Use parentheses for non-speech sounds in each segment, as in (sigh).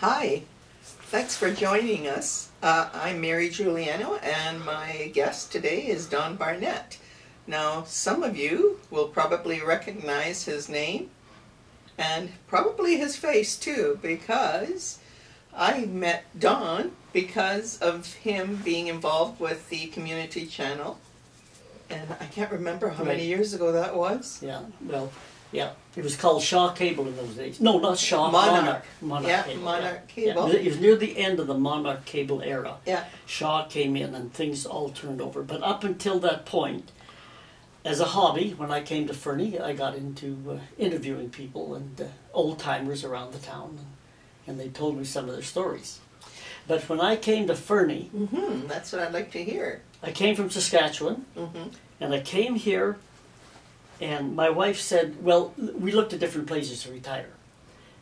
Hi, thanks for joining us. Uh, I'm Mary Giuliano, and my guest today is Don Barnett. Now, some of you will probably recognize his name and probably his face too, because I met Don because of him being involved with the community channel. And I can't remember how many years ago that was. Yeah, well, yeah, it was called Shaw Cable in those days. No, not Shaw, Monarch. Monarch. Monarch Yeah, Cable. Monarch yeah. Cable. Yeah. It was near the end of the Monarch Cable era. Yeah. Shaw came in and things all turned over. But up until that point, as a hobby, when I came to Fernie, I got into uh, interviewing people and uh, old timers around the town, and, and they told me some of their stories. But when I came to Fernie, hmm that's what I'd like to hear. I came from Saskatchewan, hmm and I came here, and my wife said, Well, we looked at different places to retire.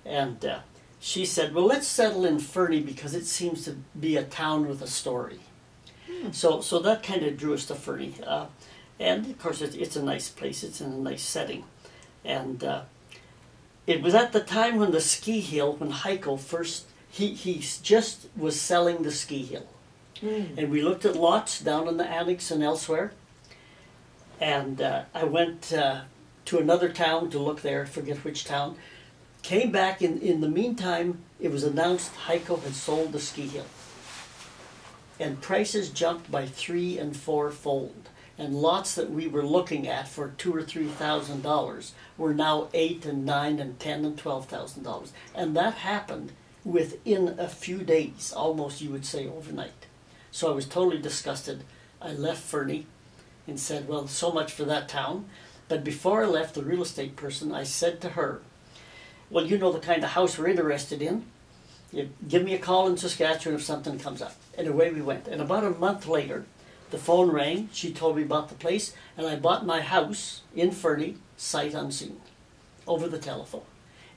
And uh, she said, Well, let's settle in Fernie because it seems to be a town with a story. So, so that kind of drew us to Fernie. Uh, and of course, it's, it's a nice place, it's in a nice setting. And uh, it was at the time when the ski hill, when Heiko first, he, he just was selling the ski hill. And we looked at lots down in the annex and elsewhere. And uh, I went uh, to another town to look there, forget which town. Came back in, in the meantime, it was announced Heiko had sold the ski hill. And prices jumped by three and four fold. And lots that we were looking at for two or three thousand dollars were now eight and nine and ten and twelve thousand dollars. And that happened within a few days, almost you would say overnight. So I was totally disgusted. I left Fernie and said, Well, so much for that town. But before I left, the real estate person, I said to her, Well, you know the kind of house we're interested in. You give me a call in Saskatchewan if something comes up. And away we went. And about a month later, the phone rang. She told me about the place, and I bought my house in Fernie, sight unseen, over the telephone.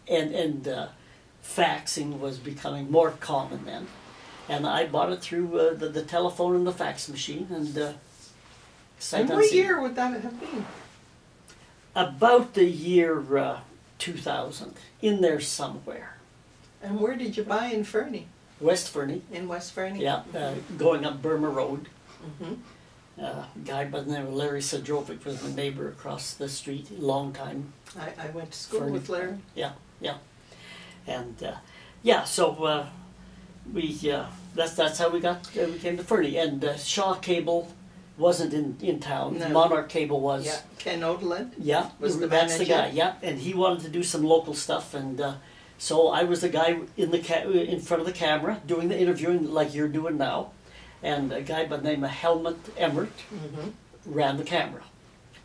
And, and uh, faxing was becoming more common then. And I bought it through uh, the, the telephone and the fax machine, and uh, sight And what year would that have been? About the year uh, 2000, in there somewhere. And where did you buy in Fernie? West Fernie, In West Fernie? yeah, uh, going up Burma Road. Mm-hmm. Uh, a guy by the name of Larry Sadrovic was my neighbor across the street, long time. I, I went to school Fernie. with Larry. Yeah, yeah. And uh, yeah, so uh, we uh, that's that's how we got uh, we came to Fernie. And uh, Shaw Cable wasn't in, in town. No. Monarch Cable was. Yeah, Ken Odeland. Yeah, Was the that's the guy. Yeah, and he wanted to do some local stuff, and uh, so I was the guy in the ca- in front of the camera doing the interviewing like you're doing now, and a guy by the name of Helmut Emmert hmm ran the camera,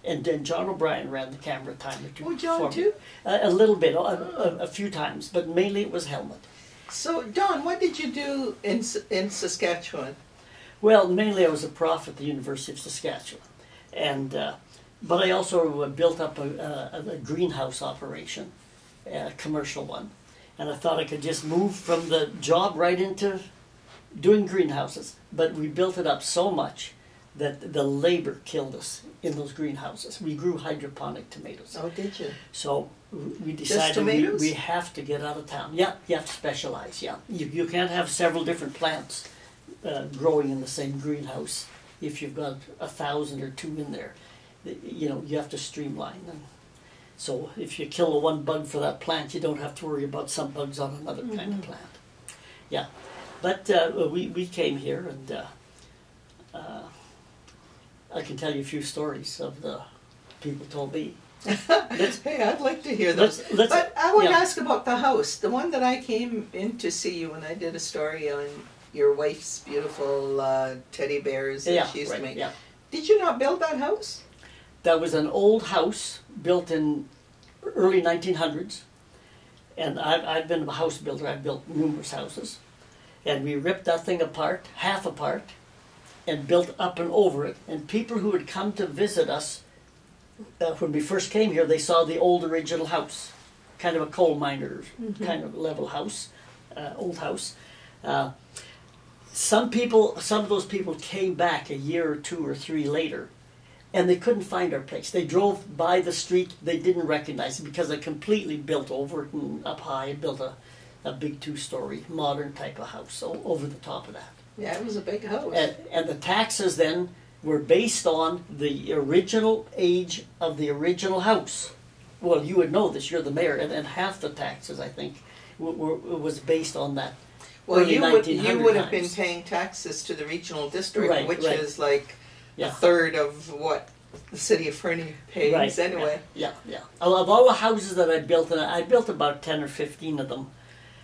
and then John O'Brien ran the camera a time or two. Oh, John too? A, a little bit, a, a, a few times, but mainly it was Helmut. So, Don, what did you do in in Saskatchewan? Well, mainly I was a prof at the University of Saskatchewan, and uh, but I also uh, built up a, a, a greenhouse operation, a commercial one, and I thought I could just move from the job right into doing greenhouses. But we built it up so much that the labor killed us in those greenhouses. We grew hydroponic tomatoes, Oh, did you? so we decided we, we have to get out of town. Yeah, you have to specialize. Yeah, you, you can't have several different plants uh, growing in the same greenhouse if you've got a thousand or two in there. You know, you have to streamline. them. so if you kill the one bug for that plant, you don't have to worry about some bugs on another kind of plant. Yeah, but uh, we we came here and. Uh, uh, I can tell you a few stories of the people told me. (laughs) Hey, I'd like to hear those. Let's, let's, but I want to yeah. ask about the house. The one that I came in to see you when I did a story on your wife's beautiful uh, teddy bears that yeah, she used right, to make. yeah. Did you not build that house? That was an old house built in early 1900s, and I've, I've been a house builder. I've built numerous houses, and we ripped that thing apart, half apart, and built up and over it. And people who had come to visit us uh, when we first came here, they saw the old original house, kind of a coal miner's kind of level house, uh, old house. Uh, some people, some of those people came back a year or two or three later, and they couldn't find our place. They drove by the street, they didn't recognize it because I completely built over it and up high, and built a, a big two-story modern type of house over the top of that. Yeah, it was a big house. And, and the taxes then were based on the original age of the original house. Well, you would know this. You're the mayor, and, and half the taxes, I think, were, were, was based on that. Well, you would you 1900 would have been paying taxes to the regional district, Right, which right. is like Yeah. a third of what the city of Fernie pays Right, anyway. Yeah, yeah. Of of all the houses that I built, and I built about ten or fifteen of them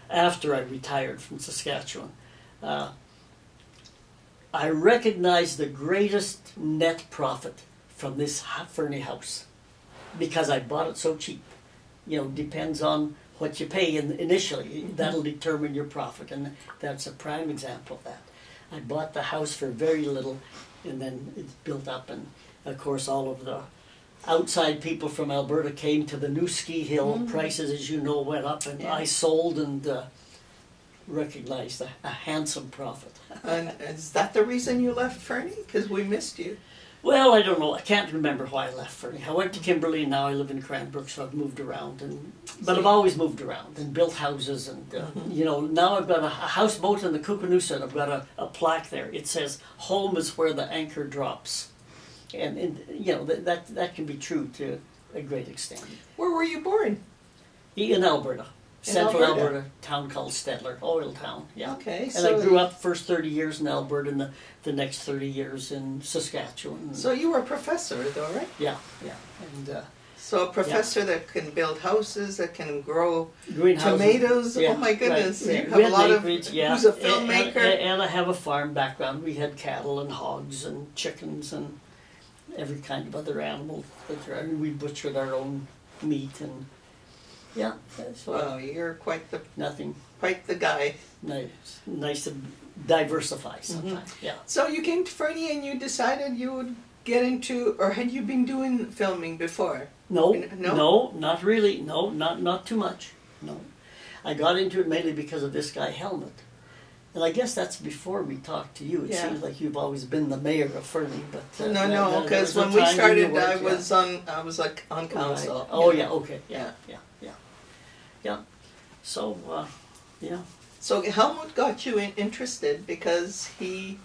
after I retired from Saskatchewan. Uh, I recognize the greatest net profit from this Fernie house because I bought it so cheap. You know, depends on what you pay in, initially. That'll determine your profit, and that's a prime example of that. I bought the house for very little, and then it's built up, and of course, all of the outside people from Alberta came to the new ski hill. Prices, as you know, went up, and Yeah. I sold and uh, recognized a, a handsome profit. And is that the reason you left Fernie? Because we missed you. Well, I don't know. I can't remember why I left Fernie. I went to Kimberley, and now I live in Cranbrook, so I've moved around. And but I've always moved around and built houses, and uh, you know now I've got a, a houseboat in the Koocanusa. I've got a, a plaque there. It says "Home is where the anchor drops," and, and you know that, that that can be true to a great extent. Where were you born? In Alberta, central Alberta. Alberta, town called Stettler, oil town. Yeah. Okay, And so I grew up first 30 years in Alberta and the, the next 30 years in Saskatchewan. So you were a professor, though, right? yeah, yeah. And uh, So a professor that can build houses, that can grow tomatoes. Yeah, oh my goodness! right, You have a lot acreage, of. yeah. Who's a filmmaker? And, and I have a farm background. We had cattle and hogs and chickens and every kind of other animal. that there- And we butchered our own meat and yeah. So wow, you're quite the nothing quite the guy. nice, nice to diversify Mm-hmm. sometimes. Yeah. So you came to Fernie and you decided you would get into, or had you been doing filming before? No, No? no, not really. No, not not too much. No, I got into it mainly because of this guy Helmut, and I guess that's before we talked to you. It Yeah. seems like you've always been the mayor of Fernie, but uh, no, no, because when we started, weren't, I yeah. was on. I was like on council. Right. Oh yeah, okay, yeah, yeah, yeah. So uh, yeah, So Helmut got you in, interested because he.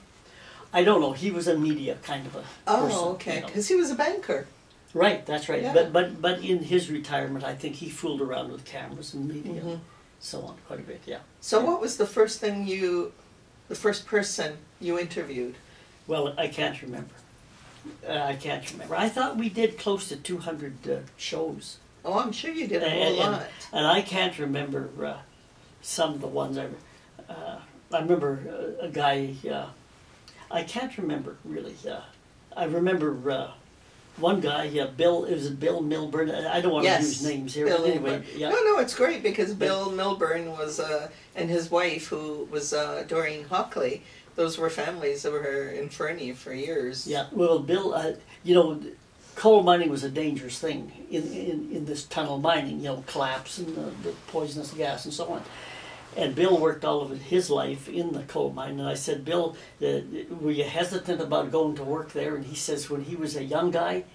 I don't know. He was a media kind of a Oh, person. okay. you know. Because he was a banker. Right, that's right. Yeah. But but but in his retirement, I think he fooled around with cameras and media, Mhm. so on, quite a bit. Yeah. So Yeah. what was the first thing you, the first person you interviewed? Well, I can't remember. Uh, I can't remember. I thought we did close to 200 uh, shows. Oh, I'm sure you did a And- whole and- lot. And I can't remember uh, some of the ones I. Uh, I remember uh, a guy. Uh, I can't remember really. Uh, I remember uh, one guy. Uh, Bill. It was Bill Milburn. I don't want Yes, to use names here, Bill anyway. Yeah. No, no, it's great because Bill Milburn was, uh, and his wife, who was uh, Doreen Hockley, those were families that were in Fernie for years. Yeah, well, Bill, uh, you know, coal mining was a dangerous thing in, in, in this tunnel mining, you know, collapse and the, the poisonous gas and so on. And Bill worked all of his life in the coal mine. And I said, Bill, uh, were you hesitant about going to work there? And he says, when he was a young guy,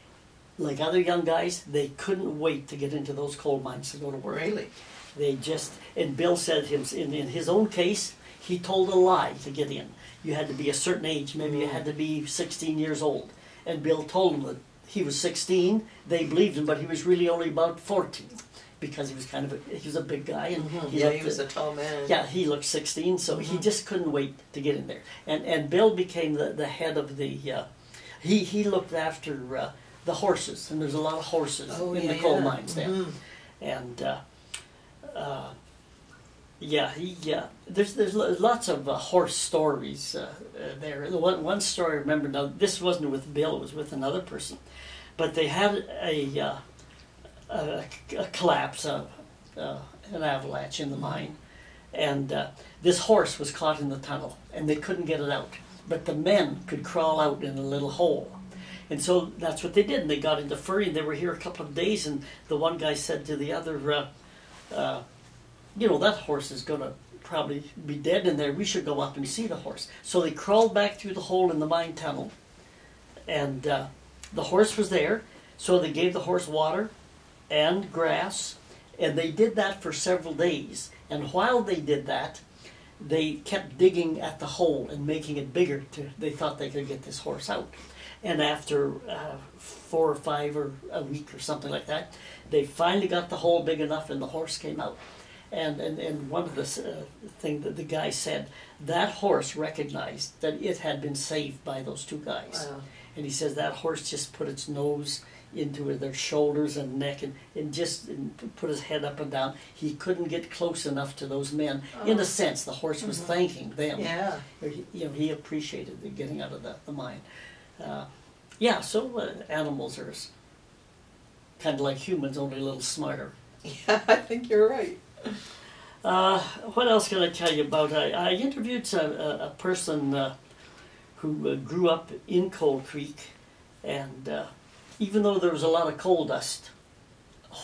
like other young guys, they couldn't wait to get into those coal mines to go to work. Really? They just and Bill said him in, in his own case, he told a lie to get in. You had to be a certain age, maybe you had to be 16 years old. And Bill told him that he was 16. They believed him, but he was really only about 14 because he was kind of a, he was a big guy and Mhm. he yeah, he was at- a tall man. yeah, he looked 16, so he Mhm. just couldn't wait to get in there. And and Bill became the, the head of the. Uh, he he looked after uh, the horses, and there's a lot of horses Oh, in yeah, the coal yeah. mines there. Mhm. And uh, uh, yeah, yeah. There's there's lots of uh, horse stories uh, uh, there. One one story I remember now. This wasn't with Bill; it was with another person. But they had a uh, a, a collapse, uh, uh, an avalanche in the mine, and this horse was caught in the tunnel, and they couldn't get it out. But the men could crawl out in a little hole. And so that's what they did. And they got into Fernie, and they were here a couple of days. And the one guy said to the other, "You know that horse is going to probably be dead in there. We should go up and see the horse." So they crawled back through the hole in the mine tunnel, and uh, the horse was there. So they gave the horse water and grass, And they did that for several days. And while they did that, they kept digging at the hole and making it bigger. To, they thought they could get this horse out. And after uh, four or five or a week or something like that, they finally got the hole big enough and the horse came out. And, and, and one of the uh, thing that the guy said, that horse recognized that it had been saved by those two guys. Wow. And he says that horse just put its nose into their shoulders and neck and, and just and put his head up and down. He couldn't get close enough to those men. In Oh. a sense, the horse was thanking them. Yeah. He, you know, he appreciated the getting out of the, the mine. Uh, yeah, so uh, animals are kind of like humans, only a little smarter. (laughs) Yeah, I think you're right. Uh, what else can I tell you about? I, I interviewed a, a, a person uh, who uh, grew up in Coal Creek, and uh, even though there was a lot of coal dust,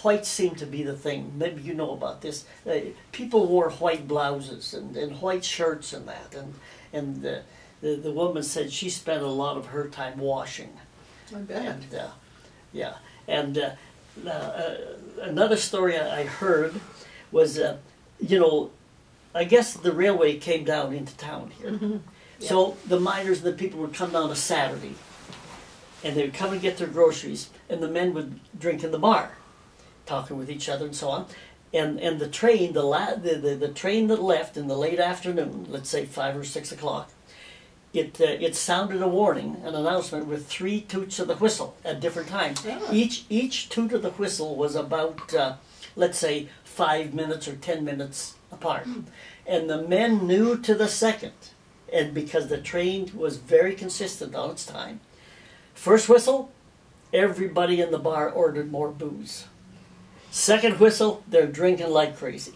white seemed to be the thing. Maybe you know about this. Uh, people wore white blouses and, and white shirts and that, and and uh, the the woman said she spent a lot of her time washing. I bet. And uh, yeah, and uh, uh, uh, another story I heard was, uh, you know, I guess the railway came down into town here. So the miners and the people would come down a Saturday, and they would come and get their groceries, and the men would drink in the bar, talking with each other and so on. And and the train, the la- the, the, the train that left in the late afternoon, let's say five or six o'clock, it uh, it sounded a warning, an announcement with three toots of the whistle at different times. Yeah. Each each toot of the whistle was about uh, let's say five minutes or ten minutes apart, and the men knew to the second, and because the train was very consistent on its time. First whistle, everybody in the bar ordered more booze. Second whistle, they're drinking like crazy.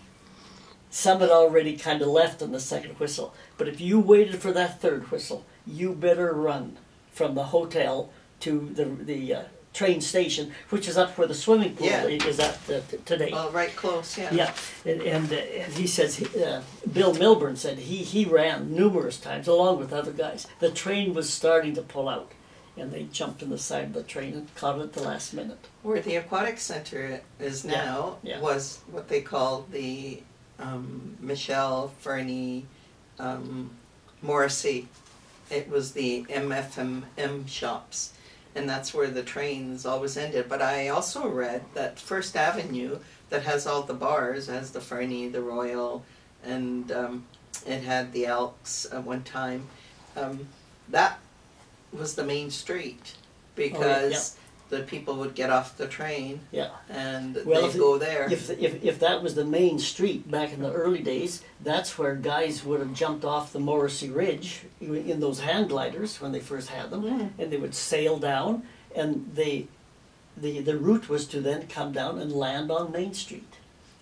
Some had already kind of left on the second whistle, but if you waited for that third whistle, you better run from the hotel to the the uh, train station, which is up where the swimming pool Yeah. is at uh, t- today. Well, right close, yeah. Yeah, and, and, uh, and he says, uh, Bill Milburn said he, he ran numerous times along with other guys. The train was starting to pull out, and they jumped in the side of the train and caught it at the last minute. Where the aquatic center is Yeah, now yeah. was what they called the um, Michel Fernie um, Morrissey. It was the MFMM shops, and that's where the trains always ended. But I also read that First Avenue, that has all the bars, has the Fernie, the Royal, and um, it had the Elks at one time. Um, that was the main street because the people would get off the train Yeah. and Well, they'd go there. If, if, if that was the main street back in the early days, that's where guys would have jumped off the Morrissey Ridge in those hang gliders when they first had them, Mm. and they would sail down, and they, the, the route was to then come down and land on Main Street.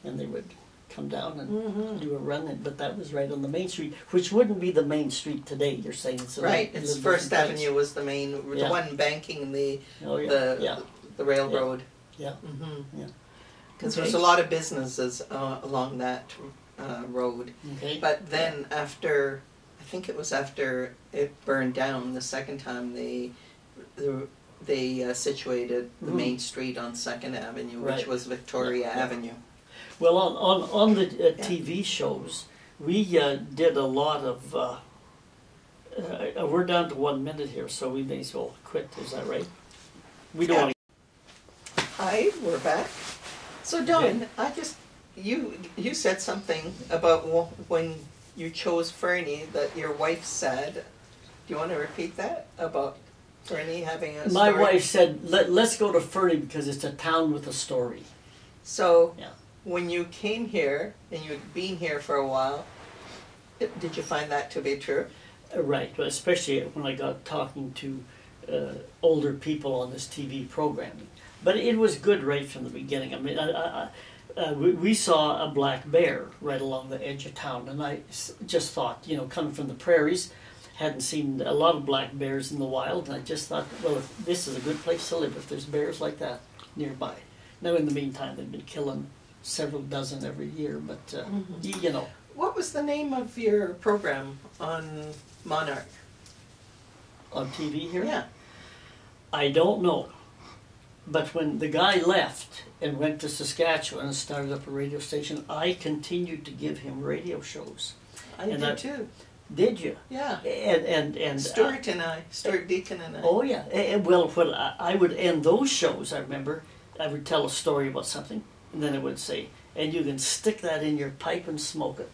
And they would come down and Mm-hmm. do a run, and, but that was right on the main street, which wouldn't be the main street today. You're saying it's a right, little it's different First place. Avenue was the main, the Yeah. one banking the Oh yeah, the yeah, the railroad. yeah. Mm-hmm. Yeah. Because Okay. there's a lot of businesses uh, along that uh, road. Okay. But then after, I think it was after it burned down the second time, they the, they uh, situated the Mhm. main street on Second Avenue, which Right. was Victoria Yeah, yeah. Avenue. Well, on on on the uh, TV shows, we uh, did a lot of. Uh, uh, we're down to one minute here, so we may as well quit. Is that right? We don't Yeah. want Hi, we're back. So Don, Okay. I just you you said something about when you chose Fernie that your wife said. Do you want to repeat that about Fernie having a to. My story? wife said, Let, "Let's go to Fernie because it's a town with a story." So Yeah. When you came here and you'd been here for a while, did you find that to be true? Uh, Right, especially when I got talking to uh, older people on this TV programming. But it was good right from the beginning. I mean, I, I, uh, we, we saw a black bear right along the edge of town, and I just thought, you know, coming from the prairies, hadn't seen a lot of black bears in the wild, and I just thought, well, this is a good place to live if there's bears like that nearby. Now, in the meantime, they've been killing several dozen every year, but uh, y- you know, What was the name of your program on Monarch? on TV here. Yeah. I don't know. but when the guy left and went to Saskatchewan and started up a radio station, I continued to give him radio shows. I And did I- too. Did you? Yeah. And and and uh, Stuart and I, Stuart Deacon and I. Oh yeah. Eh, well, when I, I would end those shows, I remember I would tell a story about something, and then I would say, "And you can stick that in your pipe and smoke it,"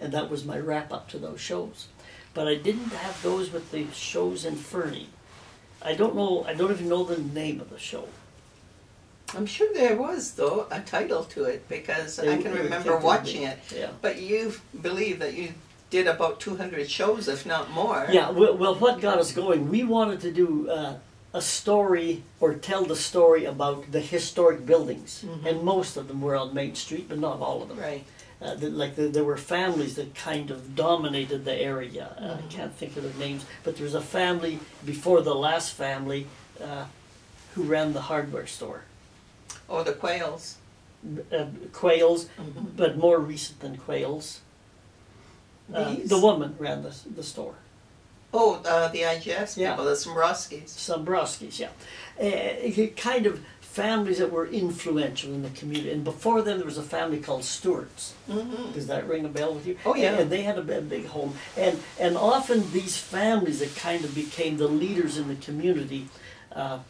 and that was my wrap up to those shows. But I didn't have those with the shows in Fernie. I don't know. I don't even know the name of the show. I'm sure there was though a title to it because They- I can remember watching it. Yeah. But you believe that you did about 200 shows, if not more. Yeah, well, well, what got us going, we wanted to do uh, a story or tell the story about the historic buildings. Mhm. And most of them were on Main Street, but not all of them. Right. Uh, the, like the, there were families that kind of dominated the area. Uh, Mhm. I can't think of their names, but there was a family before the last family uh, who ran the hardware store. Or the quails. Uh, Quails, Mhm. but more recent than Quails. Uh, the woman ran the, the store. Oh, uh, the IGS Yeah. people, the Sombrowskis. Sombrowskis, yeah. Uh, kind of families that were influential in the community. And before them, there was a family called Stewarts. Mm-hmm. Does that ring a bell with you? Oh, yeah. And they had a big, big home. And and often these families that kind of became the leaders in the community, uh,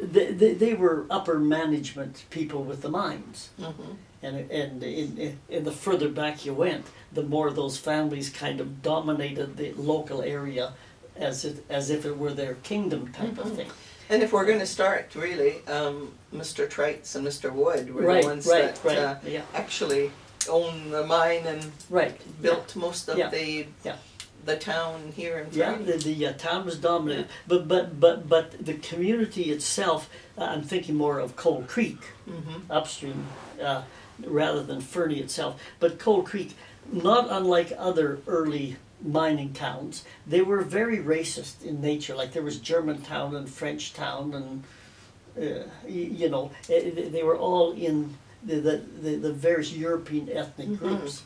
they, they, they were upper management people with the mines. Mm-hmm. And, and in, in, the further back you went, the more those families kind of dominated the local area as, it, as if it were their kingdom type of Mhm. thing. And if we're going to start, really, um, Mr. Trites and Mr. Wood were right, the ones right, that right, Uh, yeah, actually owned the mine and right. built most of Yeah. the Yeah. the town here in Yeah, the, the uh, town was dominated, but but but but the community itself. Uh, I'm thinking more of Coal Creek Mm-hmm. upstream, uh, rather than Fernie itself. But Coal Creek, not unlike other early mining towns, they were very racist in nature. Like there was Germantown and Frenchtown, and uh, you know eh, they were all in the the, the, various European ethnic Mhm. groups.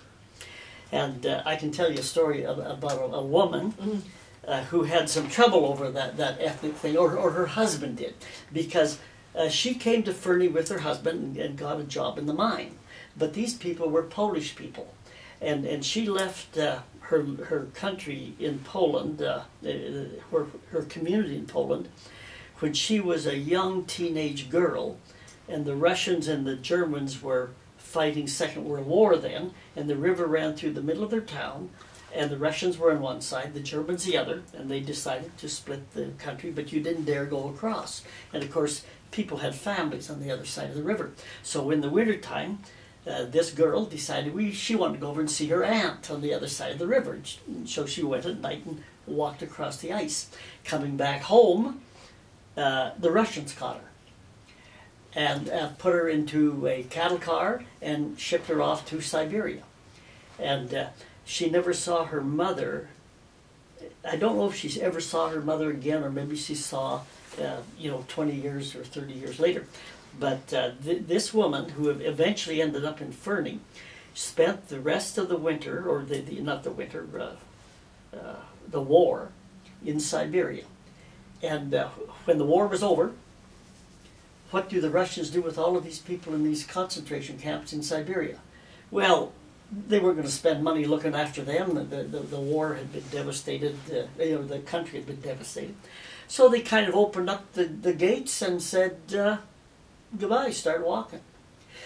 And uh, I can tell you a story about a, a woman Mm. uh, who had some trouble over that, that ethnic thing, or, or her husband did, because uh, she came to Fernie with her husband and, and got a job in the mine. But these people were Polish people, and, and she left uh, her, her country in Poland, uh, uh, her, her community in Poland, when she was a young teenage girl, and the Russians and the Germans were fighting Second World War then, and the river ran through the middle of their town, and the Russians were on one side, the Germans the other, and they decided to split the country, but you didn't dare go across. And of course, people had families on the other side of the river. So in the wintertime, uh, this girl decided we, she wanted to go over and see her aunt on the other side of the river. So she went at night and walked across the ice. Coming back home, uh, the Russians caught her and uh, put her into a cattle car and shipped her off to Siberia. And uh, she never saw her mother. I don't know if she ever saw her mother again, or maybe she saw, uh, you know, 20 years or 30 years later. But uh, th- this woman, who eventually ended up in Fernie, spent the rest of the winter, or the, the not the winter, uh, uh, the war, in Siberia. And uh, when the war was over, what do the Russians do with all of these people in these concentration camps in Siberia? Well, they weren't going to spend money looking after them. The, the, the war had been devastated, uh, you know, the country had been devastated. So they kind of opened up the, the gates and said, uh, goodbye, start walking.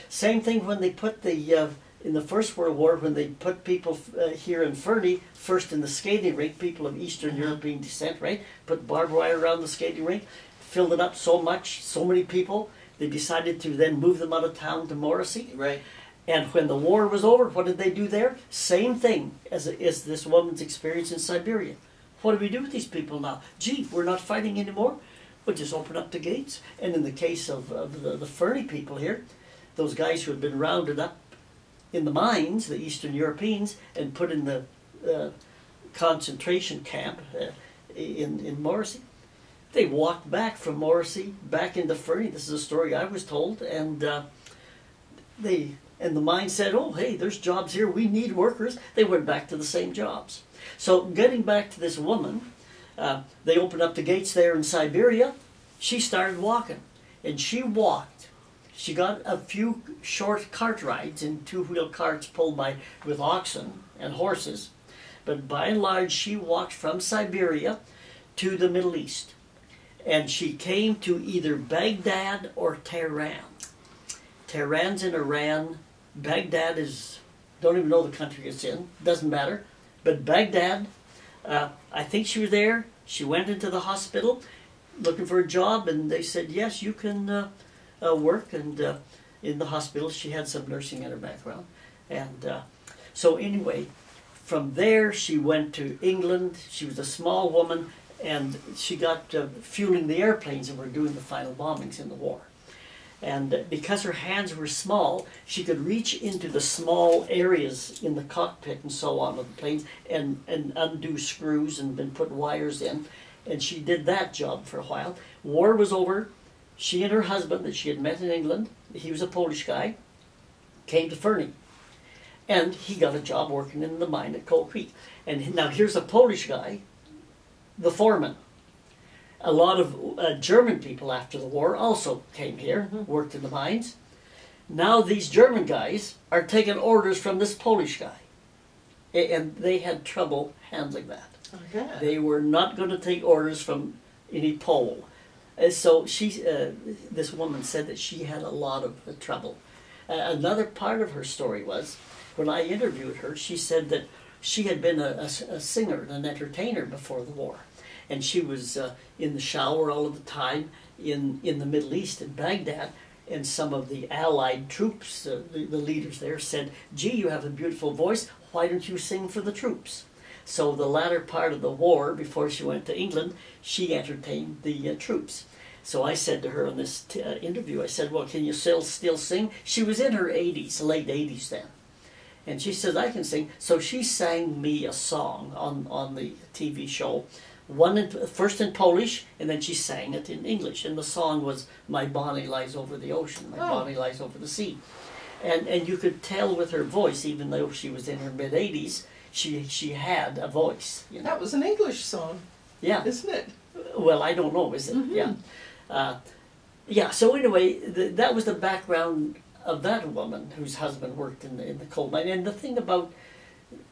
Same thing when they put the, uh, in the First World War, when they put people uh, here in Fernie, first in the skating rink, people of Eastern Mhm. European descent, right? Put barbed wire around the skating rink, filled it up so much, so many people, they decided to then move them out of town to Morrissey. Right. And when the war was over, what did they do there? Same thing as, as this woman's experience in Siberia. What do we do with these people now? Gee, we're not fighting anymore. We'll just open up the gates. And in the case of, of the, the Fernie people here, those guys who had been rounded up in the mines, the Eastern Europeans, and put in the uh, concentration camp uh, in, in Morrissey, they walked back from Morrissey back into Fernie. This is a story I was told. And uh, they and the mine said, "Oh, hey, there's jobs here. We need workers." They went back to the same jobs. So, getting back to this woman, uh, they opened up the gates there in Siberia. She started walking, and she walked. She got a few short cart rides in two-wheel carts pulled by with oxen and horses, but by and large she walked from Siberia to the Middle East, and she came to either Baghdad or Tehran. Tehran's in Iran. Baghdad is don't even know the country it's in. Doesn't matter. But Baghdad, uh, I think she was there. She went into the hospital looking for a job, and they said, yes, you can uh, uh, work. And uh, in the hospital, she had some nursing in her background. And uh, so, anyway, from there, she went to England. She was a small woman, and she got uh, fueling the airplanes that were doing the final bombings in the war. And because her hands were small, she could reach into the small areas in the cockpit and so on of the planes and, and undo screws and been put wires in. And she did that job for a while. War was over. She and her husband that she had met in England, he was a Polish guy, came to Fernie. And he got a job working in the mine at Coal Creek. And now here's a Polish guy, the foreman a lot of uh, German people after the war also came here, mm-hmm. worked in the mines. Now these German guys are taking orders from this Polish guy. And they had trouble handling that. Okay. They were not going to take orders from any Pole. And so she, uh, this woman said that she had a lot of uh, trouble. Uh, another part of her story was, when I interviewed her, she said that she had been a, a, a singer, an entertainer before the war and she was uh, in the shower all of the time in, in the Middle East, in Baghdad. And some of the Allied troops, uh, the, the leaders there, said, Gee, you have a beautiful voice. Why don't you sing for the troops? So, the latter part of the war, before she went to England, she entertained the uh, troops. So I said to her in this uh, interview, I said, Well, can you still, still sing? She was in her 80s, late 80s then. And she said, I can sing. So she sang me a song on, on the TV show one in, first in Polish, and then she sang it in English. And the song was "My Bonnie Lies Over the Ocean," "My oh. Bonnie Lies Over the Sea," and and you could tell with her voice, even though she was in her mid eighties, she she had a voice. You know? That was an English song. Yeah, isn't it? Well, I don't know. Is it? Mm-hmm. Yeah, uh, yeah. So anyway, the, that was the background of that woman whose husband worked in the in the coal mine. And the thing about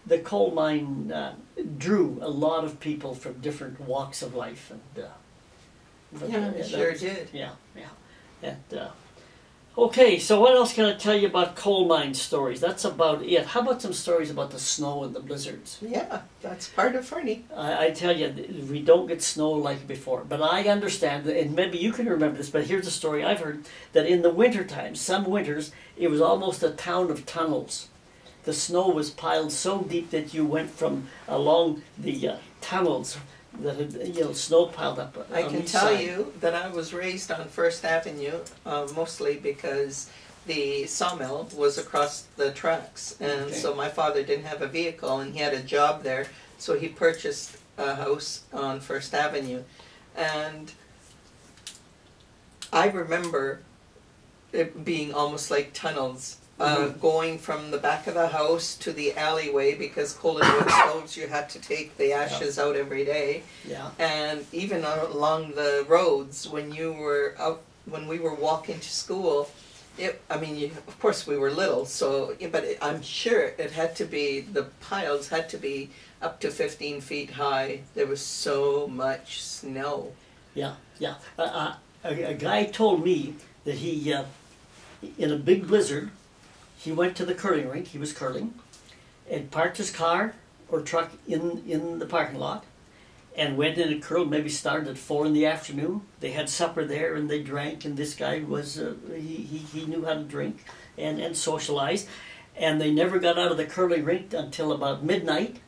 the coal mine uh, drew a lot of people from different walks of life, and uh, yeah, it sure was, did. Yeah, yeah, and uh, okay. So what else can I tell you about coal mine stories? That's about it. How about some stories about the snow and the blizzards? Yeah, that's part of Fernie. I, I tell you, we don't get snow like before, but I understand, and maybe you can remember this. But here's a story I've heard that in the wintertime, some winters, it was almost a town of tunnels the snow was piled so deep that you went from along the uh, tunnels that had you know snow piled up. I can tell side. you that I was raised on First Avenue uh, mostly because the sawmill was across the tracks, and okay. so my father didn't have a vehicle, and he had a job there, so he purchased a house on First Avenue, and I remember it being almost like tunnels uh, mm-hmm. going from the back of the house to the alleyway because coal and wood stoves you had to take the ashes out every day. Yeah. And even along the roads when you were out when we were walking to school, it, I mean, you, of course we were little, so but it, I'm sure it had to be the piles had to be up to 15 feet high. There was so much snow. Yeah, yeah. Uh, uh, a, a, guy told me that he, uh, in a big blizzard, he went to the curling rink, he was curling, and parked his car or truck in, in the parking lot and went in and curled, maybe started at four in the afternoon. They had supper there and they drank, and this guy was, uh, he, he, he knew how to drink and, and socialize. And they never got out of the curling rink until about midnight.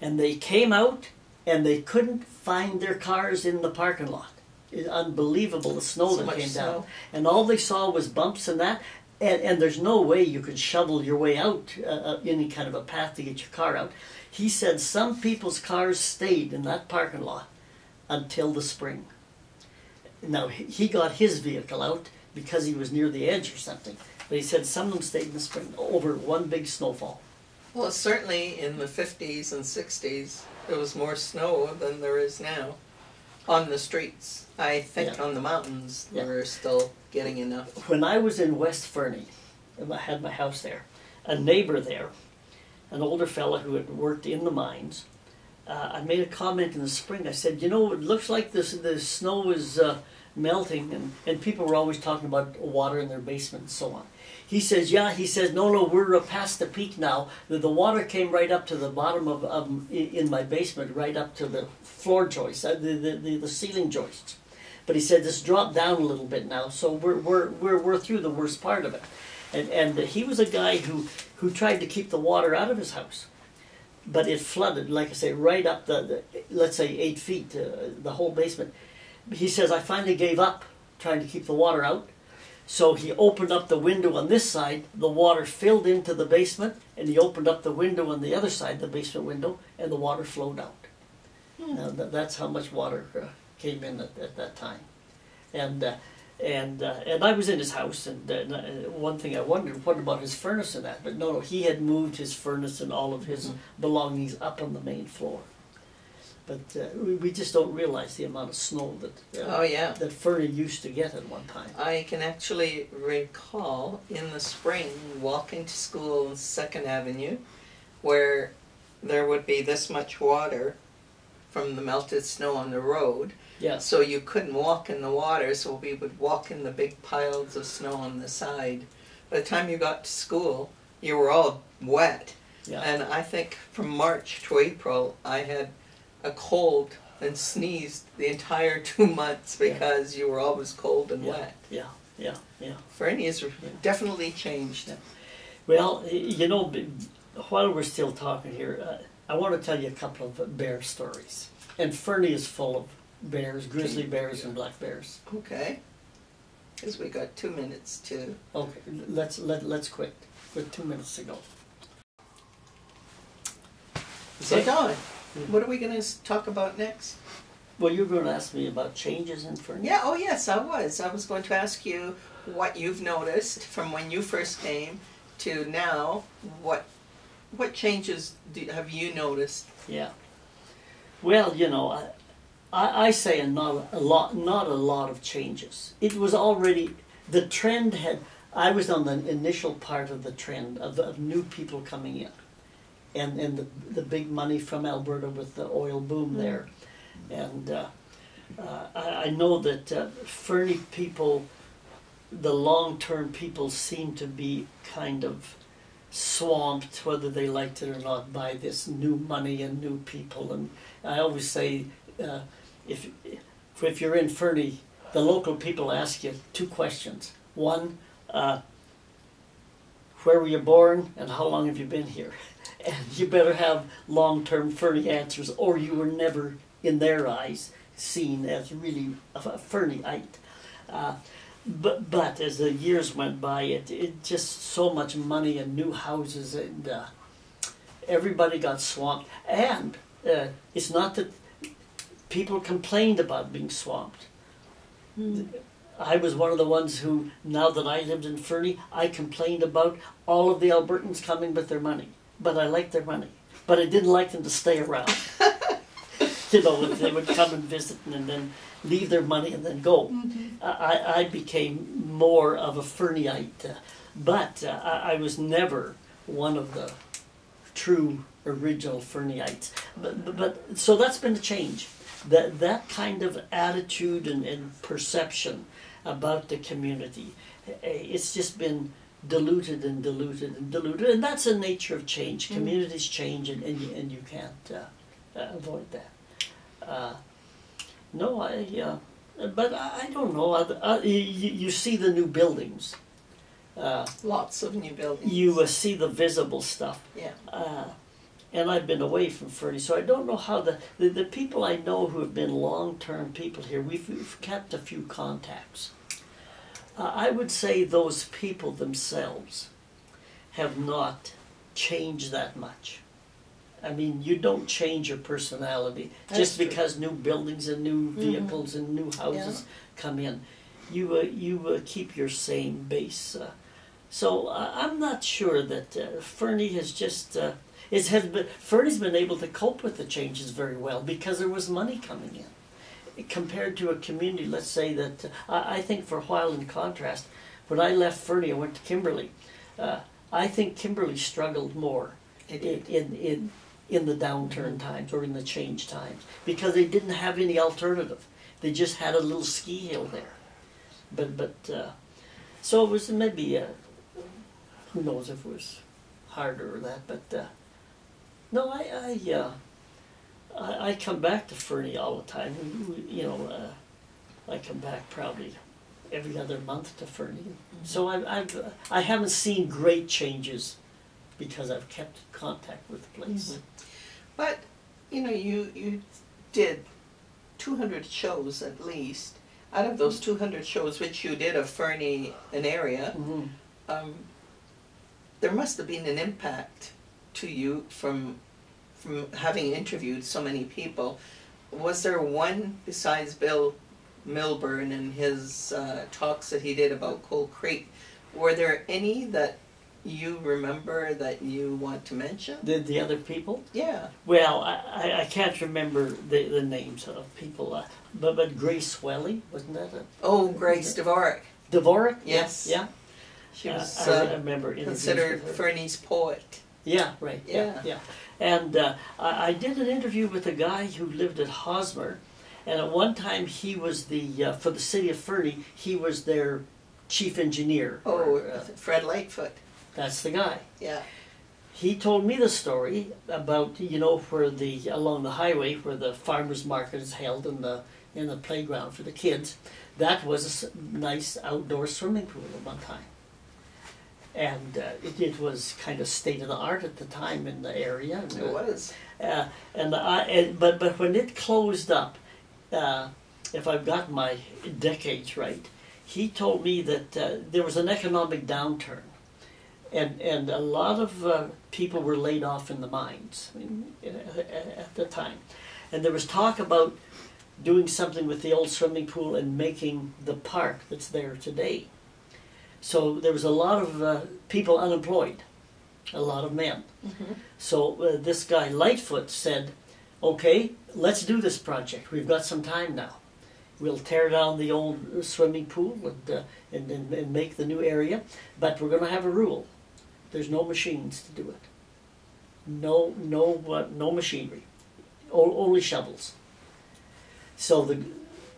And they came out and they couldn't find their cars in the parking lot. It's unbelievable the snow so that came snow. down. And all they saw was bumps and that. And, and there's no way you could shovel your way out uh, uh, any kind of a path to get your car out. He said some people's cars stayed in that parking lot until the spring. Now, he got his vehicle out because he was near the edge or something. But he said some of them stayed in the spring over one big snowfall. Well, certainly in the 50s and 60s, there was more snow than there is now. On the streets, I think Yeah. on the mountains, Yeah. we're still getting enough. when I was in West Fernie, and I had my house there, a neighbor there, an older fella who had worked in the mines, uh, I made a comment in the spring. I said, you know, it looks like this the snow is uh, melting, and, and people were always talking about water in their basement and so on. He says, yeah. He says, no, no, we're uh, past the peak now. The, the water came right up to the bottom of, in my basement, right up to the floor joists, uh, the, the, the, the ceiling joists. But he said this dropped down a little bit now, so we're, we're, we're, we're through the worst part of it. And, and he was a guy who, who tried to keep the water out of his house. But it flooded, like I say, right up the, the let's say, eight feet, uh, the whole basement. He says, I finally gave up trying to keep the water out. So he opened up the window on this side, the water filled into the basement, and he opened up the window on the other side, the basement window, and the water flowed out. Now, tha- that's how much water uh, came in at, at that time. And uh, and uh, and I was in his house, and, uh, uh, one thing I wondered, what about his furnace and that? But no, no, he had moved his furnace and all of his belongings up on the main floor. But uh, we, we just don't realize the amount of snow that uh, Oh, yeah. that Fernie used to get at one time. I can actually recall in the spring walking to school on Second Avenue where there would be this much water from the melted snow on the road. Yes. So you couldn't walk in the water, so we would walk in the big piles of snow on the side. By the time you got to school, you were all wet. Yeah. And I think from March to April, I had a cold and sneezed the entire (laughs) two months Yeah. because you were always cold and yeah. wet. Yeah. Yeah. Yeah. Fernie has definitely changed. Yeah. Well, you know, while we're still talking here, uh, I want to tell you a couple of bear stories. And Fernie is full of bears, grizzly bears and black bears. Okay. Because we got two minutes to. Okay, let's let let's quit. With two minutes to go. So, Okay. Don, oh, what are we going to talk about next? Well, you're going to ask me about changes in Fernie. Yeah, oh, yes, I was. I was going to ask you what you've noticed from when you first came to now. What what changes do, have you noticed? Yeah. Well, you know, I, I, I say a not a lot, not a lot of changes. It was already the trend had. I was on the initial part of the trend of, of new people coming in, and and the the big money from Alberta with the oil boom there, and uh, uh, I, I know that uh, Fernie people, the long term people seem to be kind of swamped, whether they liked it or not, by this new money and new people. And I always say, uh, if if you're in Fernie, the local people ask you two questions. One, uh, where were you born and how long have you been here? (laughs) And you better have long-term Fernie answers, or you were never, in their eyes, seen as really a, Fernieite. Uh, but but as the years went by, it it just so much money and new houses and uh, everybody got swamped. And uh, it's not that people complained about being swamped. I was one of the ones who, now that I lived in Fernie, I complained about all of the Albertans coming with their money. But I liked their money. But I didn't like them to stay around. (laughs) you know, if they would come and visit and then leave their money and then go. I, I became more of a Fernieite. Uh, but uh, I, I was never one of the true original Fernieites. But, but, but so that's been a change. That that kind of attitude and, and perception about the community, eh, it's just been diluted and diluted and diluted, and that's the nature of change. Communities change, and, and, you, and you can't uh, uh, avoid that. Uh, no, I. Uh, but I, I don't know. Uh, you, you see the new buildings. Uh, Lots of new buildings. you uh, see the visible stuff. Yeah. And I've been away from Fernie, so I don't know how the, the, the people I know who have been long term people here, we've, we've kept a few contacts. Uh, I would say those people themselves have not changed that much. I mean, you don't change your personality That's just true. because new buildings and new vehicles and new houses come in. You uh, you uh, keep your same base. Uh, so uh, I'm not sure that uh, Fernie has just uh, it has been Fernie's been able to cope with the changes very well because there was money coming in. compared to a community, let's say that uh, I, I think for a while, in contrast, when I left Fernie, I went to Kimberley. Uh, I think Kimberley struggled more in, in in in the downturn times or in the change times because they didn't have any alternative. They just had a little ski hill there, but but uh, so it was maybe uh, who knows if it was harder or that, but uh, no, I I, uh, I I come back to Fernie all the time. We, we, you know, uh, I come back probably every other month to Fernie. So I've, I've I haven't seen great changes because I've kept contact with the place. But you know, you you did two hundred shows at least. Out of those two hundred shows, which you did of Fernie, an area, Mhm. um, there must have been an impact to you from from having interviewed so many people. Was there one besides Bill Milburn and his uh, talks that he did about Coal Creek? Were there any that you remember that you want to mention? The the other people. Yeah. Well, I, I, can't remember the, the names of people, uh, but but Grace Swelly wasn't that a Oh, Grace Dvorak. Dvorak? Yes. Yeah. She Uh, was I, uh, I remember considered. Fernie's poet. Yeah, right. Yeah, Yeah. yeah. And uh, I, I did an interview with a guy who lived at Hosmer, and at one time he was the uh, for the city of Fernie. He was their chief engineer. Oh, or, uh, Fred Lightfoot. that's the guy. Yeah. He told me the story about you know where the along the highway where the farmers market is held in the in the playground for the kids. That was a nice outdoor swimming pool at one time, and uh, it, it was kind of state of the art at the time in the area. And, It uh, was. uh, and I, and, but but when it closed up, uh, if I've got my decades right, he told me that uh, there was an economic downturn, and and a lot of uh, people were laid off in the mines I mean, uh, at the time, and there was talk about doing something with the old swimming pool and making the park that's there today. So there was a lot of uh, people unemployed, a lot of men. So uh, this guy Lightfoot said, "Okay, let's do this project. We've got some time now. We'll tear down the old swimming pool and uh, and, and, and make the new area, but we're going to have a rule. There's no machines to do it. No, no, uh, no machinery. O- only shovels. So the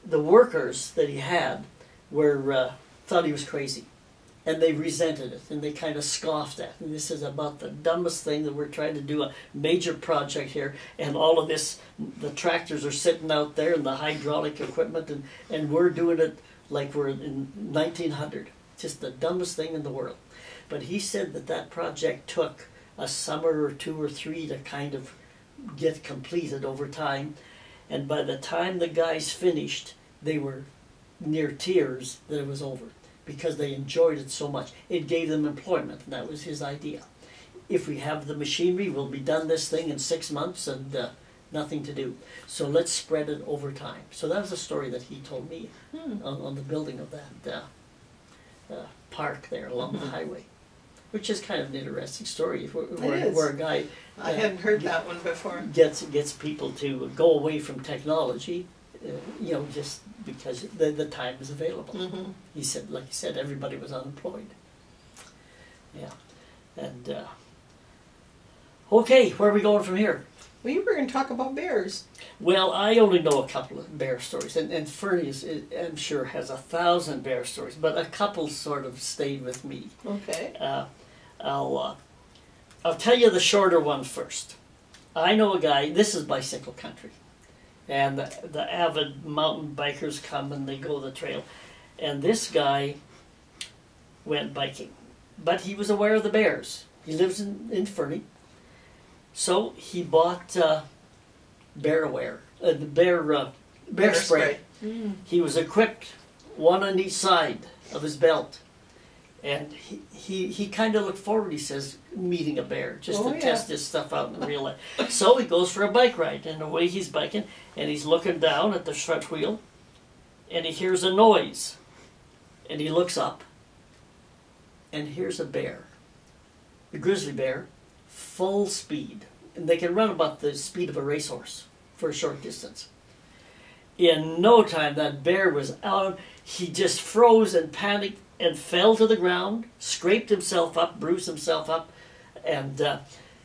the workers that he had were uh, thought he was crazy." And they resented it and they kind of scoffed at. it. And this is about the dumbest thing that we're trying to do a major project here, and all of this, the tractors are sitting out there and the hydraulic equipment, and and we're doing it like we're in 1900. Just the dumbest thing in the world. But he said that that project took a summer or two or three to kind of get completed over time, and by the time the guys finished, they were near tears that it was over because they enjoyed it so much. It gave them employment, and that was his idea. If we have the machinery, we'll be done this thing in six months and uh, nothing to do. So let's spread it over time. So that was a story that he told me Hmm. on, on the building of that uh, uh, park there along the highway, which is kind of an interesting story. Where, where, where a guy I uh, hadn't heard that one before. gets gets people to go away from technology, uh, you know, just because the, the time is available. hmm He said, like he said, everybody was unemployed. Yeah, and uh, okay, where are we going from here? Well, you were going to talk about bears. Well, I only know a couple of bear stories, and, and Fernie is, is- I'm sure has a thousand bear stories, but a couple sort of stayed with me. Okay. Uh, I'll uh, I'll tell you the shorter one first. I know a guy. This is bicycle country, and the, the avid mountain bikers come and they go the trail, and this guy went biking, but he was aware of the bears. He lives in in Fernie, so he bought uh, bear aware, uh, the bear uh, bear, spray. He was equipped, one on each side of his belt. And he, he, he kind of looked forward, he says, meeting a bear, just Oh, to yeah. test this stuff out in real life. so he goes for a bike ride, and away he's biking, and he's looking down at the front wheel, and he hears a noise. And he looks up, and here's a bear, a grizzly bear, full speed. And they can run about the speed of a racehorse for a short distance. In no time, that bear was out. He just froze and panicked and fell to the ground, scraped himself up, bruised himself up, and uh,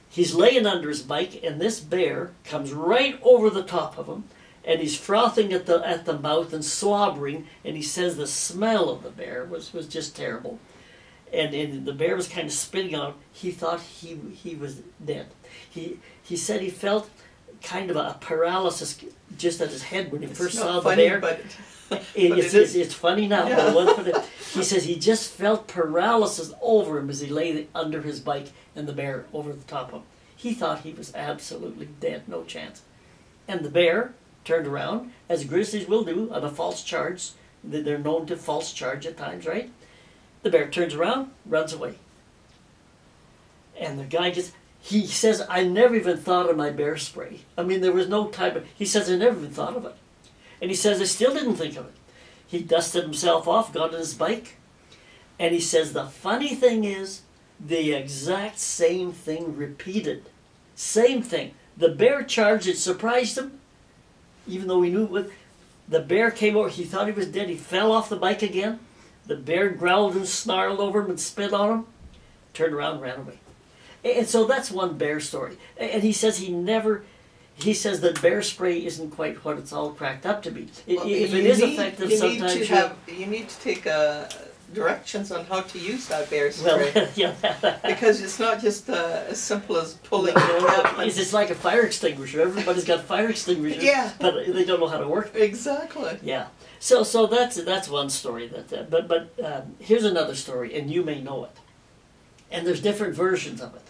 he's laying under his bike. And this bear comes right over the top of him, and he's frothing at the at the mouth and slobbering. And he says the smell of the bear was was just terrible. And, and the bear was kind of spitting on him. He thought he he was dead. He he said he felt kind of a paralysis just at his head when he It's first saw funny, the bear. but (laughs) It- but it's, it is- it's, funny now. Yeah. He says he just felt paralysis over him as he lay under his bike and the bear over the top of him. He thought he was absolutely dead, no chance. And the bear turned around, as grizzlies will do on a false charge. They're known to false charge at times, right? The bear turns around, runs away. And the guy just, he says, I never even thought of my bear spray. I mean, there was no time. He says, I never even thought of it. And he says, I still didn't think of it. He dusted himself off, got on his bike, and he says, the funny thing is, the exact same thing repeated. Same thing. The bear charged, it surprised him, even though he knew what. The bear came over, he thought he was dead, he fell off the bike again. The bear growled and snarled over him and spit on him, turned around ran away. And so that's one bear story. And he says he never, he says that bear spray isn't quite what it's all cracked up to be. Well, if it is need- effective, you sometimes need to you- have you need to take uh, directions on how to use that bear spray well, (laughs) yeah, because it's not just uh, as simple as pulling the cap. it's, it's like a fire extinguisher. Everybody's got fire extinguishers, Yeah. but they don't know how to work. Exactly. Yeah. So so that's that's one story. That uh, but but um, here's another story, and you may know it. And there's different versions of it.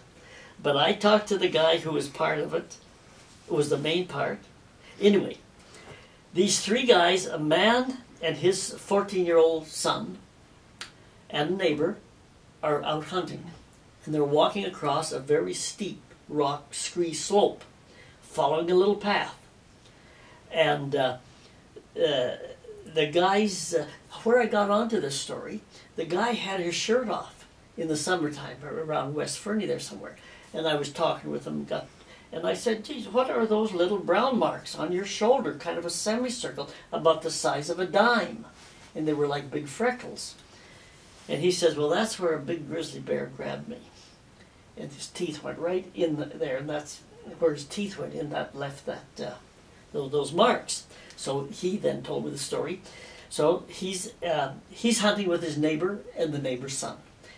But I talked to the guy who was part of it, who was the main part. Anyway, these three guys, a man and his 14 year old son, and a neighbor, are out hunting. And they're walking across a very steep rock scree slope, following a little path. And uh, uh, the guy's, uh, where I got onto this story, the guy had his shirt off in the summertime around West Fernie there somewhere. And I was talking with him, got, and I said, geez, what are those little brown marks on your shoulder, kind of a semicircle, about the size of a dime? And they were like big freckles. And he says, well, that's where a big grizzly bear grabbed me. And his teeth went right in the, there, and that's where his teeth went in that left that uh, those, marks. So he then told me the story. So he's uh, he's hunting with his neighbor and the neighbor's son.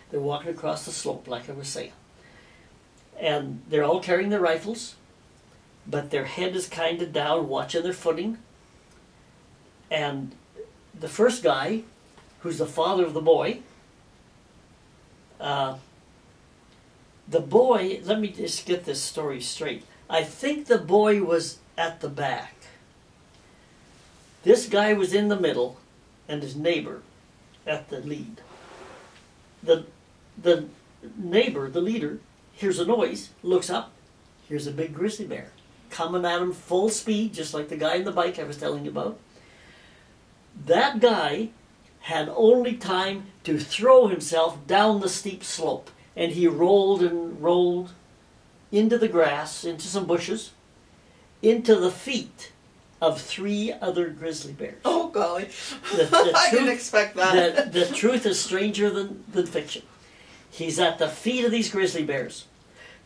They're walking across the slope, like I was saying, and they're all carrying their rifles, but their head is kind of down, watching their footing. And the first guy, who's the father of the boy, uh, the boy. Let me just get this story straight. I think the boy was at the back. This guy was in the middle, and his neighbor at the lead. The the neighbor, the leader, hears a noise, looks up, here's a big grizzly bear coming at him full speed, just like the guy in the bike I was telling you about. That guy had only time to throw himself down the steep slope, and he rolled and rolled into the grass, into some bushes, into the feet of three other grizzly bears. Oh golly, The- the (laughs) I didn't expect that. the, the truth is stranger than, than fiction. He's at the feet of these grizzly bears.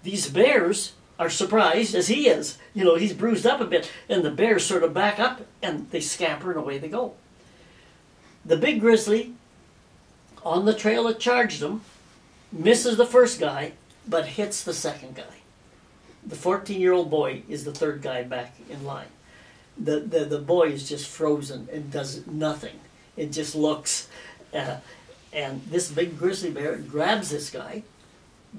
These bears are surprised, as he is. You know, he's bruised up a bit, and the bears sort of back up and they scamper and away they go. The big grizzly, on the trail that charged him, misses the first guy, but hits the second guy. The 14 year old boy is the third guy back in line. The, the, the boy is just frozen and does nothing. It just looks. Uh, and this big grizzly bear grabs this guy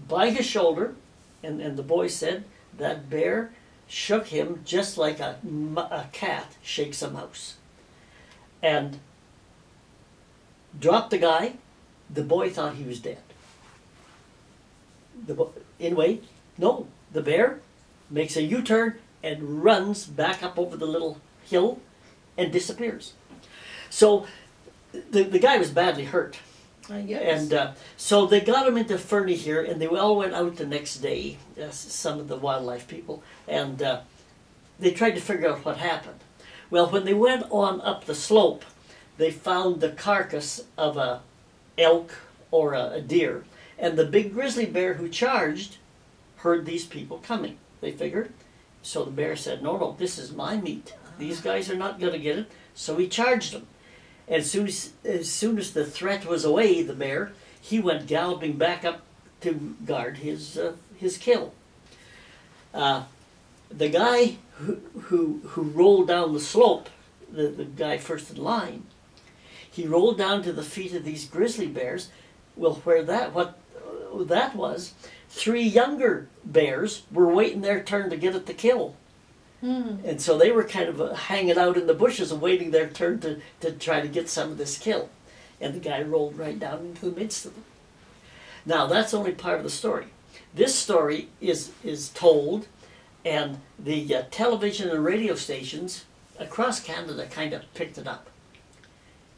by his shoulder, and, and the boy said that bear shook him just like a, a cat shakes a mouse. And dropped the guy. The boy thought he was dead. The anyway, no, the bear makes a U-turn and runs back up over the little hill and disappears. So the, the guy was badly hurt. I guess. And uh, so they got him into Fernie here, and they all went out the next day, uh, some of the wildlife people, and uh, they tried to figure out what happened. Well, when they went on up the slope, they found the carcass of a elk or a, a deer, and the big grizzly bear who charged heard these people coming. They figured. So the bear said, "No, no, this is my meat. These guys are not going to get it." So he charged them. And as soon as, soon as the threat was away, the bear, he went galloping back up to guard his uh, his kill. Uh, the guy who, who who rolled down the slope, the, the guy first in line, he rolled down to the feet of these grizzly bears. Well, where that what that was, three younger bears were waiting their turn to get at the kill. And so they were kind of uh, hanging out in the bushes and waiting their turn to, to try to get some of this kill. And the guy rolled right down into the midst of them. Now, that's only part of the story. This story is, is told, and the uh, television and radio stations across Canada kind of picked it up.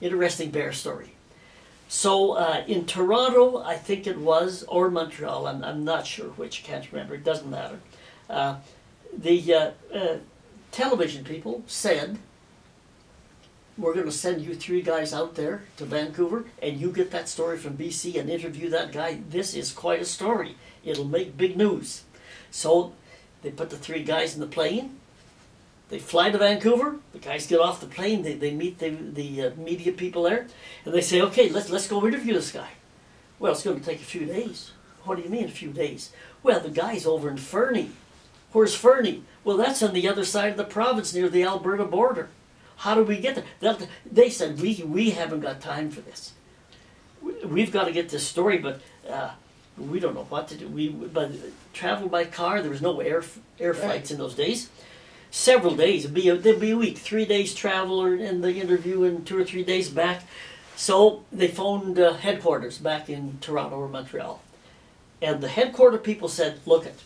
Interesting bear story. So uh, in Toronto, I think it was, or Montreal, I'm, I'm not sure which, can't remember, it doesn't matter. Uh, the uh, uh, television people said, We're going to send you three guys out there to Vancouver, and you get that story from BC and interview that guy. This is quite a story. It'll make big news. So they put the three guys in the plane. They fly to Vancouver. The guys get off the plane. They, they meet the, the uh, media people there, and they say, "Okay, let's let's go interview this guy." Well, it's going to take a few days. What do you mean a few days? Well, the guy's over in Fernie. Where's Fernie? Well, that's on the other side of the province near the Alberta border. How do we get there? They said we we haven't got time for this. We- We've got to get this story, but uh, we don't know what to do. We but travel by car. There was no air air flights in those days. Several days. It'd be a, there'd be a week, three days travel, or in the interview, and two or three days back. So they phoned uh, headquarters back in Toronto or Montreal, and the headquarter people said, "Look it,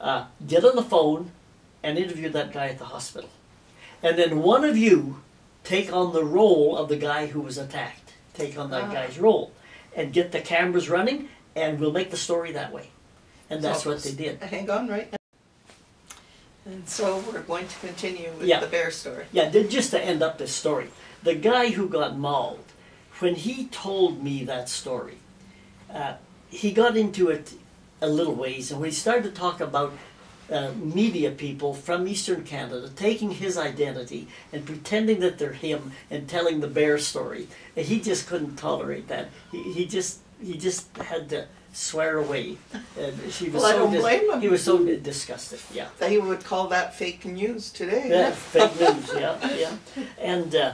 uh, get on the phone and interview that guy at the hospital, and then one of you take on the role of the guy who was attacked. Take on that Ah. guy's role, and get the cameras running, and we'll make the story that way." And that's So, what they did. Hang on right. And so we're going to continue with Yeah. the bear story. Yeah, just to end up this story, the guy who got mauled, when he told me that story, uh, he got into it a little ways, and when he started to talk about uh, media people from Eastern Canada taking his identity and pretending that they're him and telling the bear story, and he just couldn't tolerate that. He, he just he just had to swear away. And he was Well, I so don't dis- blame him. He was so disgusted. Yeah. They would call that fake news today. Yeah, fake news. Yeah, yeah. And uh,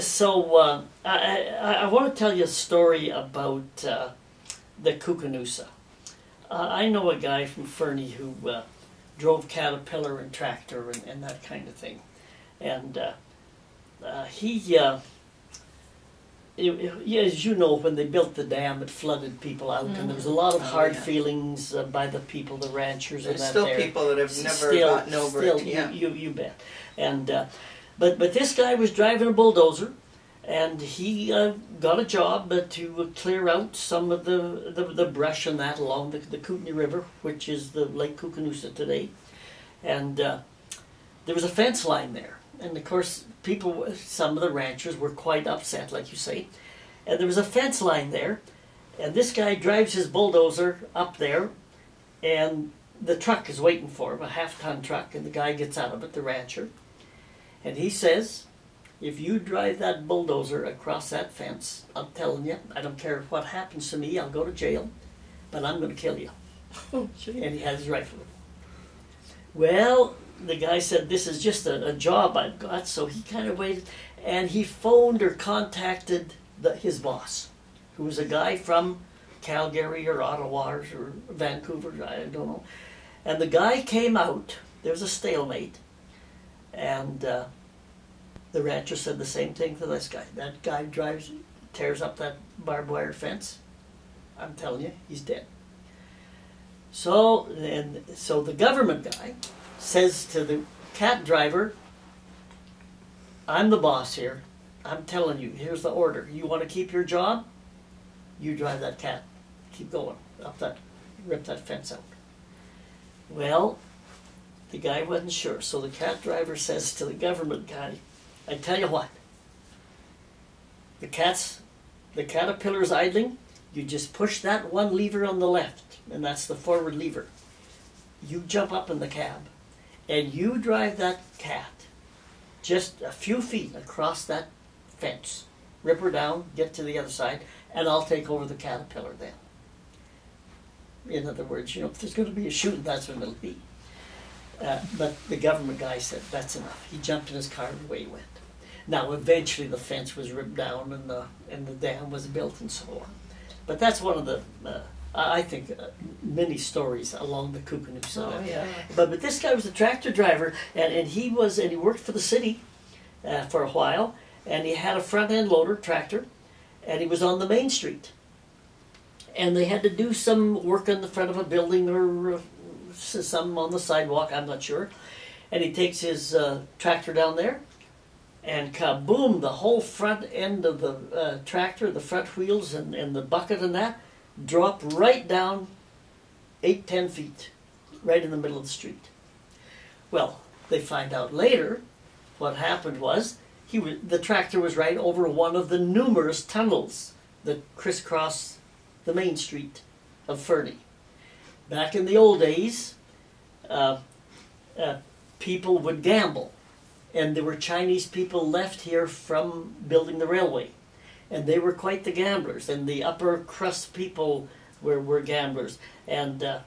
so uh, I, I, I want to tell you a story about uh, the Koocanusa. Uh, I know a guy from Fernie who uh, drove Caterpillar and tractor and, and that kind of thing, and uh, uh, he. Uh, it- it- as you know, when they built the dam, it flooded people out, and there was a lot of Oh, hard yeah. feelings uh, by the people, the ranchers, There's and that still there people that have never still, gotten over still, it. Yeah. You, you, you bet. And uh, but but this guy was driving a bulldozer, and he uh, got a job uh, to clear out some of the, the, the brush and that along the, the Kootenai River, which is the Lake Koocanusa today. And uh, there was a fence line there, and of course, people, some of the ranchers were quite upset, like you say. And there was a fence line there, and this guy drives his bulldozer up there, and the truck is waiting for him, a half ton truck, and the guy gets out of it, the rancher, and he says, If you drive that bulldozer across that fence, I'm telling you, I don't care what happens to me, I'll go to jail, but I'm going to kill you. (laughs) Oh. And he had his rifle. Well, the guy said, This is just a, a job I've got, so he kind of waited, and he phoned or contacted the, his boss, who was a guy from Calgary or Ottawa or Vancouver, I don't know. And the guy came out, there was a stalemate, and uh, the rancher said the same thing to this guy. That guy drives, tears up that barbed wire fence. I'm telling you, he's dead. So, and so the government guy says to the cat driver, I'm the boss here. I'm telling you, here's the order. You want to keep your job? You drive that cat. Keep going up that, rip that fence out. Well, The guy wasn't sure, so the cat driver says to the government guy, I tell you what, the cat's, the caterpillar's idling, you just push that one lever on the left, and that's the forward lever. You jump up in the cab, and you drive that cat just a few feet across that fence. Rip her down, get to the other side, and I'll take over the caterpillar then. In other words, you know, if there's going to be a shooting, that's when it'll be. Uh, but the government guy said, that's enough. He jumped in his car and away he went. Now, eventually the fence was ripped down and the, and the dam was built and so on. But that's one of the, uh, I think, uh, many stories along the Kootenai. Oh, yeah. But, but this guy was a tractor driver, and, and he was and he worked for the city uh, for a while, and he had a front end loader tractor, and he was on the main street, and they had to do some work on the front of a building or uh, some on the sidewalk. I'm not sure, and he takes his uh, tractor down there, and kaboom! The whole front end of the uh, tractor, the front wheels, and, and the bucket and that drop right down eight ten feet right in the middle of the street. Well, they find out later what happened was he the tractor was right over one of the numerous tunnels that crisscross the main street of Fernie. Back in the old days, uh, uh, people would gamble, and there were Chinese people left here from building the railway, and they were quite the gamblers, and the upper crust people were, were gamblers, and uh,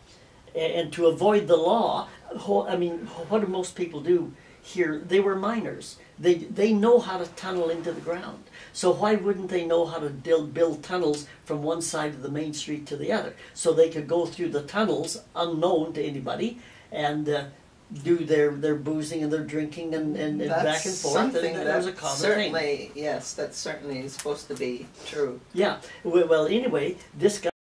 and to avoid the law, I mean, what do most people do here? They were miners. They they know how to tunnel into the ground. So why wouldn't they know how to build build tunnels from one side of the main street to the other, so they could go through the tunnels unknown to anybody and uh, do their their boozing and their drinking and, and, and back and forth. something and that was a common thing. certainly, yes, that certainly is supposed to be true. Yeah. Well, well, anyway, this guy.